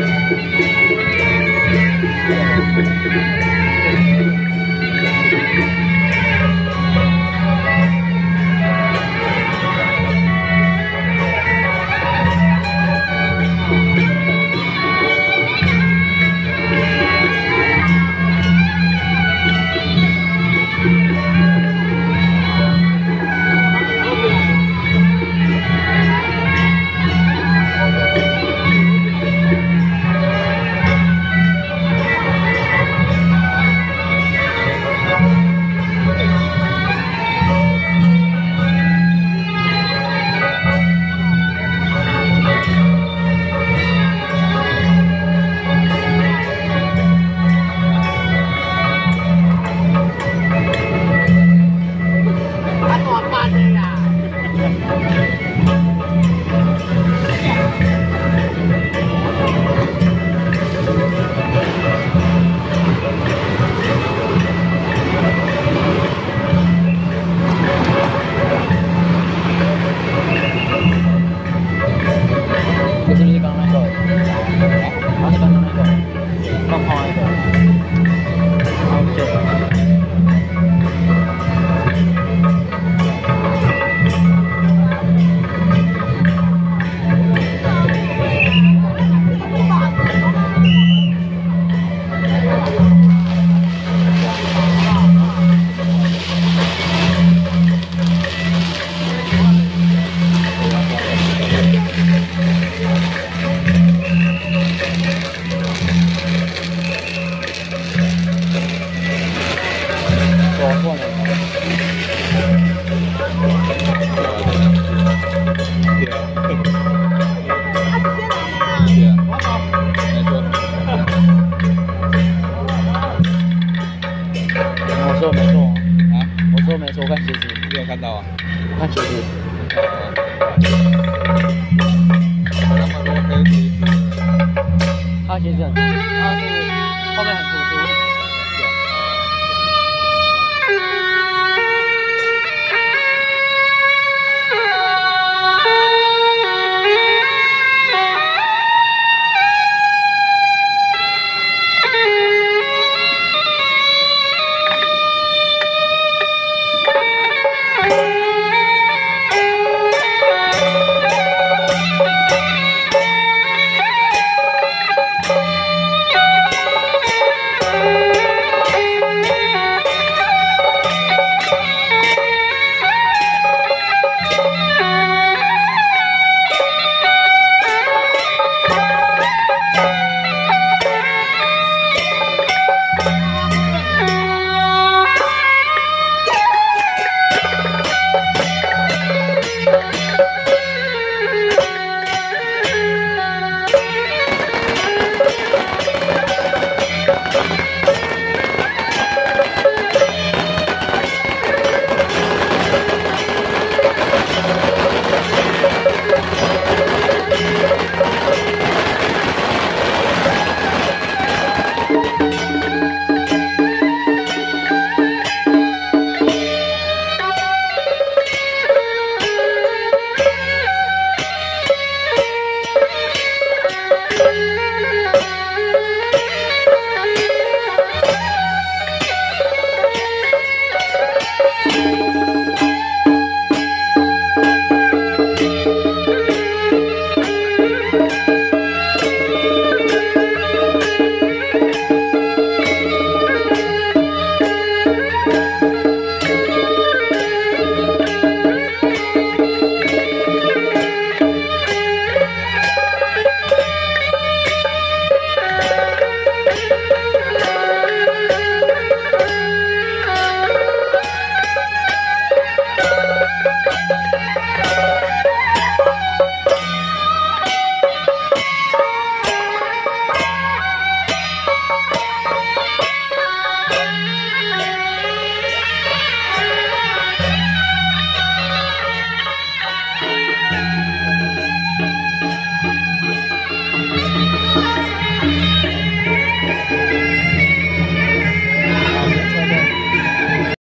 Thank you. 没错，我看鞋子，你有看到啊？我看鞋子。那么多黑皮子，他鞋子很，他是后面很凸